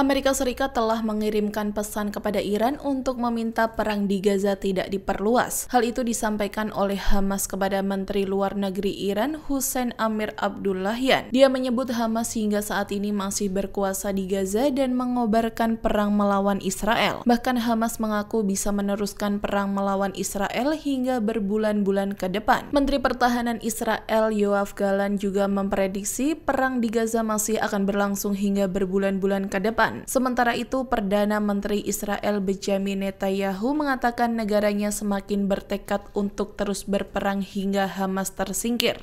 Amerika Serikat telah mengirimkan pesan kepada Iran untuk meminta perang di Gaza tidak diperluas. Hal itu disampaikan oleh Hamas kepada Menteri Luar Negeri Iran Hussein Amir Abdullahian. Dia menyebut Hamas hingga saat ini masih berkuasa di Gaza dan mengobarkan perang melawan Israel. Bahkan Hamas mengaku bisa meneruskan perang melawan Israel hingga berbulan-bulan ke depan. Menteri Pertahanan Israel Yoav Galan juga memprediksi perang di Gaza masih akan berlangsung hingga berbulan-bulan ke depan. Sementara itu, Perdana Menteri Israel Benjamin Netanyahu mengatakan negaranya semakin bertekad untuk terus berperang hingga Hamas tersingkir.